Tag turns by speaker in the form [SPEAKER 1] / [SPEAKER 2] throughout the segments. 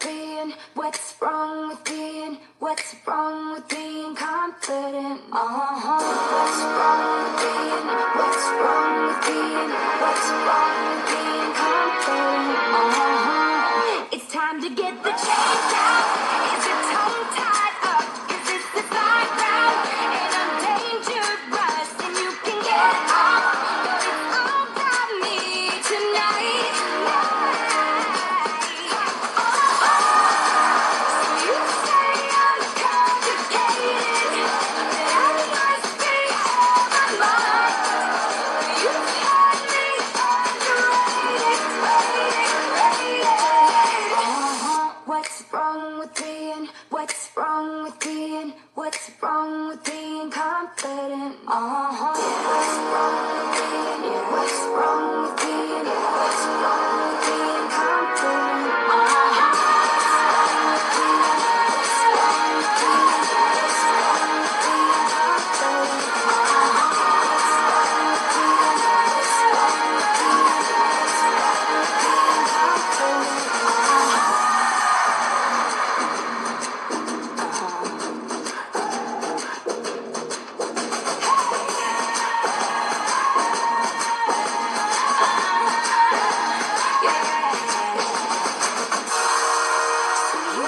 [SPEAKER 1] being? What's wrong with being? What's wrong with being confident? Uh-huh. What's wrong with being? What's wrong with being? What's wrong with being confident? Uh-huh. It's time to get the change out. wrong with being? What's wrong with being? What's wrong with being confident? Uh huh.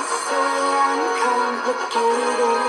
[SPEAKER 1] so uncomplicated.